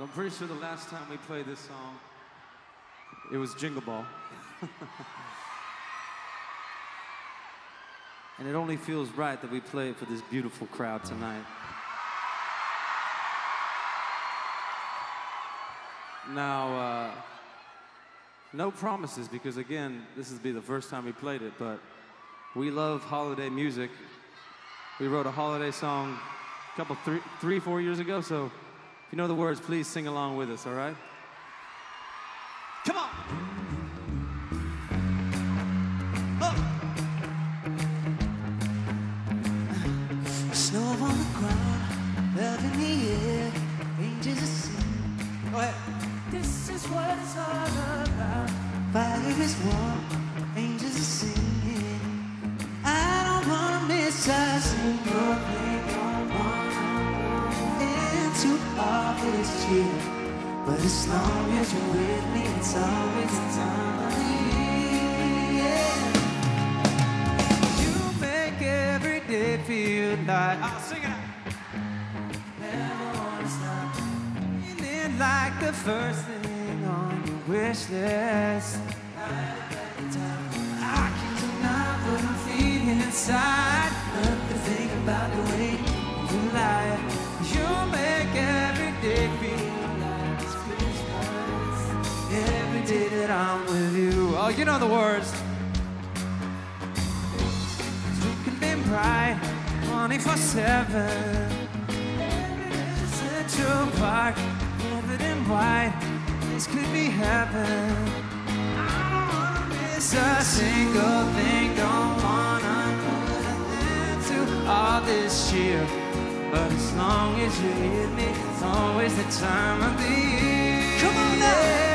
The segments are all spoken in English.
So I'm pretty sure the last time we played this song, it was Jingle Ball. and it only feels right that we play it for this beautiful crowd tonight. Now, uh, no promises because again, this will be the first time we played it, but we love holiday music. We wrote a holiday song a couple, three, three, four years ago, so if you know the words, please sing along with us, all right? Come on! Snow on the ground, love in the air, angels are singing. Go ahead. This is what it's all about. Fire is warm, angels are singing. All this. But as long as you're with me, it's always the time of the year. You make every day feel like I'll sing it. Never wanna stop. Feeling like the first thing on your wish list. I can't deny what I'm feeling inside. Love to think about the way you lie. You make that I'm with you. Oh, you know the words. Twinkling bright, 24 7. Central Park, covered in white. This could be heaven. I don't wanna miss a single thing. Don't wanna end to all this year. But as long as you're me, it's always the time of the year. Come on now.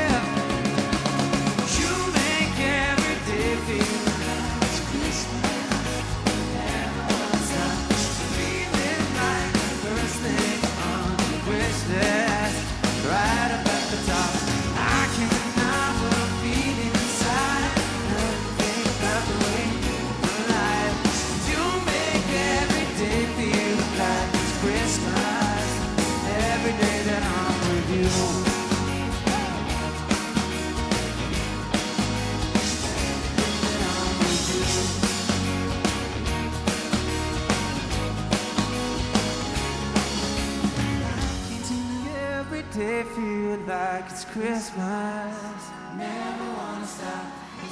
Like it's Christmas. Never wanna stop.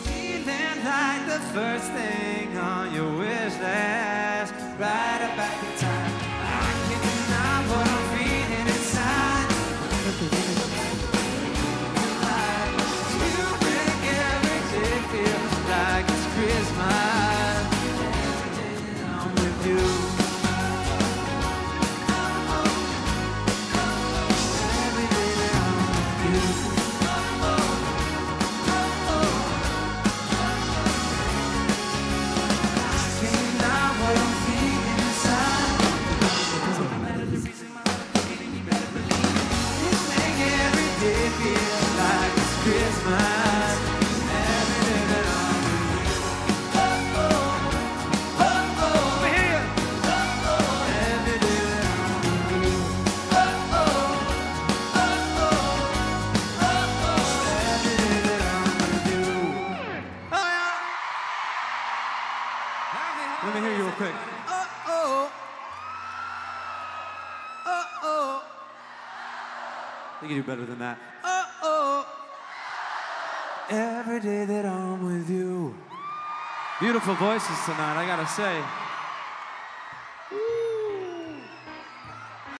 Feeling like the first thing on your wish list. Right up Let me hear you real quick. Uh-oh. Uh-oh. I think you do better than that. Uh-oh. Every day that I'm with you. Beautiful voices tonight, I gotta say.